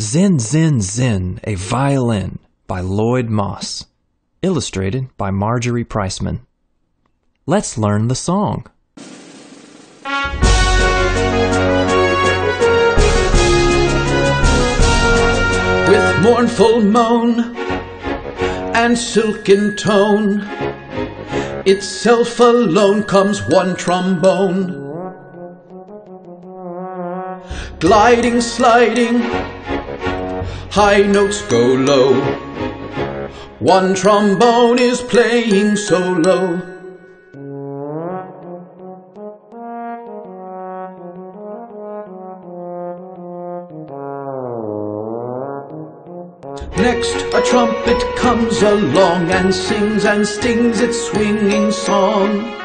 Zin Zin Zin, a Violin by Lloyd Moss. Illustrated by Marjorie Priceman. Let's learn the song. With mournful moan and silken tone, itself alone comes one trombone. Gliding, sliding, high notes go low. One trombone is playing solo. Next, a trumpet comes along and sings and stings its swinging song.